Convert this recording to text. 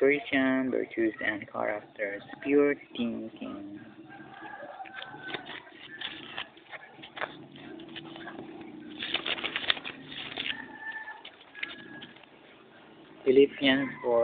Christian virtues and characters, pure thinking. Philippians 4